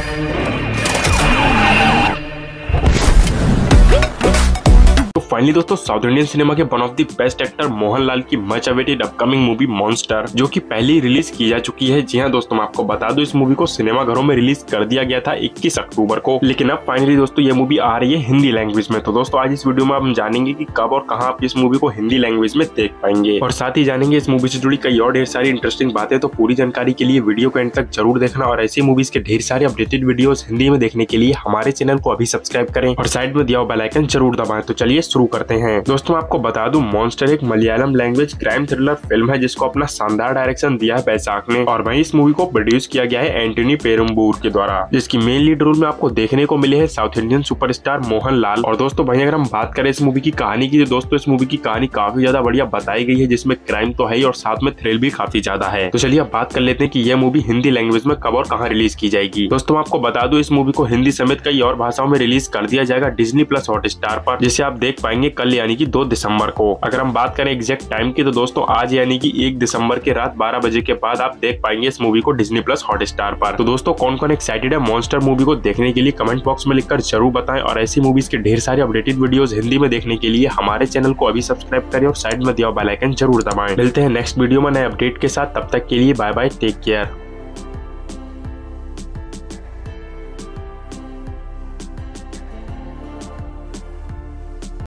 Música तो फाइनली दोस्तों south Indian cinema के one of the best actor Mohanlal की much awaited upcoming movie Monster जो कि पहले रिलीज़ की जा चुकी है। जी हाँ दोस्तों, मैं आपको बता दूँ, इस मूवी को सिनेमा घरों में रिलीज़ कर दिया गया था 21 अक्टूबर को। लेकिन अब फाइनली दोस्तों, ये मूवी आ रही है हिंदी लैंग्वेज में। तो दोस्तों, आज इस वीडियो में हम जानेंगे की कब और कहाँ आप इस मूवी को हिंदी लैंग्वेज में देख पाएँगे। और साथ ही जानेंगे, इस मूवी से जुड़ी कई और ढेर सारी इंटरेस्टिंग बातें तो पूरी जानकारी के लिए वीडियो को एंड तक ज़रूर देखना। और ऐसी मूवीज़ के ढेर सारे अपडेटेड वीडियो हिंदी में देखने के लिए हमारे चैनल को अभी सब्सक्राइब करें। और साइड में दिया बेलाइकन ज़रूर दबाएँ। तो चलिए शुरू करते हैं। दोस्तों, आपको बता दूँ मॉन्स्टर एक Malayalam language crime thriller film है, जिसको अपना शानदार डायरेक्शन दिया है बैसाख ने और वही इस मूवी को प्रोड्यूस किया गया है एंटनी पेरुम्बूर के द्वारा, जिसकी मेन लीड रोल में आपको देखने को मिले है south Indian superstar Mohan Lal और दोस्तों, वहीं अगर हम बात करें इस मूवी की कहानी की तो दोस्तों, इस मूवी की कहानी काफ़ी ज़्यादा बढ़िया बताई गई है, जिसमें क्राइम तो है और साथ में थ्रिल भी काफ़ी ज़्यादा है। तो चलिए अब बात कर लेते हैं की यह मूवी हिंदी लैंग्वेज में कब और कहाँ रिलीज़ की जाएगी। दोस्तों, आपको बता दू, इस मूवी को हिंदी समेत कई और भाषाओं में रिलीज़ कर दिया जाएगा डिजनी प्लस हॉट स्टार पर, जिसे आप देख पाएँगे कल, यानी की दो दिसंबर को। अगर हम बात करें एग्जैक्ट टाइम की तो दोस्तों, आज यानी कि एक दिसंबर के रात बारह बजे के बाद आप देख पाएँगे इस मूवी को डिजनी प्लस हॉट स्टार पर। तो दोस्तों कौन कौन एक्साइटेड है मॉन्स्टर मूवी को देखने के लिए कमेंट बॉक्स में लिखकर ज़रूर बताएँ और ऐसी मूवीज़ के ढेर सारे अपडेटेड वीडियोस हिंदी में देखने के लिए हमारे चैनल को अभी सब्सक्राइब करें और साइड में दिया बेल आइकन ज़रूर दबाएँ। मिलते हैं नेक्स्ट वीडियो में नए अपडेट के साथ। तब तक के लिए बाय बाय टेक केयर